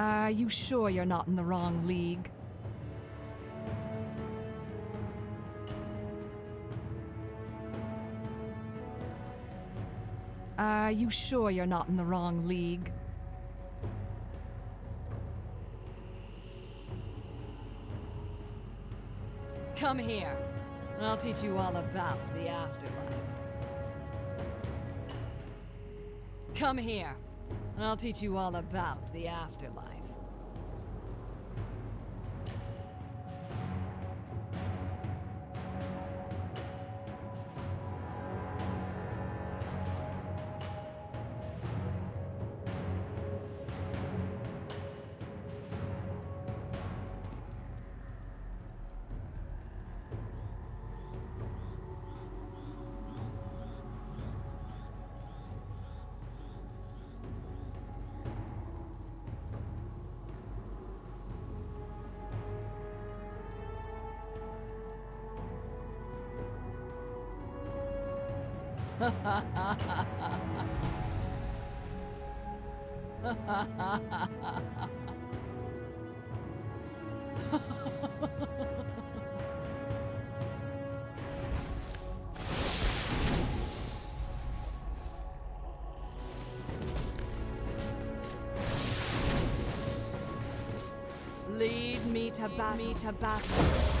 Are you sure you're not in the wrong league? Are you sure you're not in the wrong league? Come here. I'll teach you all about the afterlife. Come here. I'll teach you all about the afterlife. Lead me to battle. Me to battle.